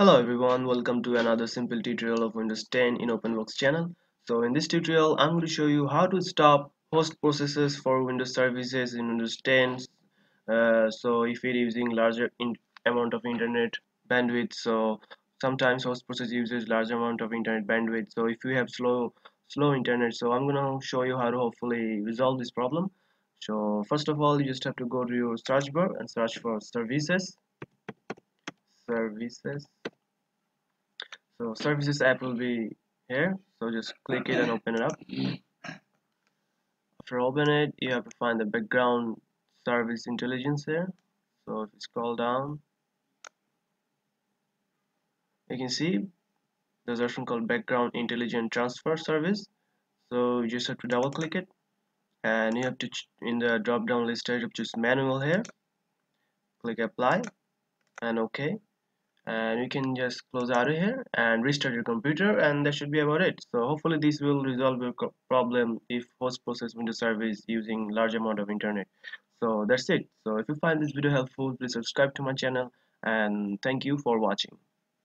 Hello everyone, welcome to another simple tutorial of Windows 10 in OpenBox channel. So in this tutorial, I'm going to show you how to stop host processes for Windows services in Windows 10. Uh, so if you're using larger amount of internet bandwidth, so sometimes host process uses large amount of internet bandwidth. So if you have slow slow internet, so I'm going to show you how to hopefully resolve this problem. So first of all, you just have to go to your search bar and search for services services so services app will be here. So just click it and open it up. After open it you have to find the background service intelligence here. So if you scroll down you can see there's option called background intelligent transfer service. So you just have to double click it. And you have to in the drop down list you have to choose manual here. Click apply and ok and you can just close out of here and restart your computer and that should be about it. So hopefully this will resolve your problem if host process windows service using large amount of internet. So that's it. So if you find this video helpful please subscribe to my channel and thank you for watching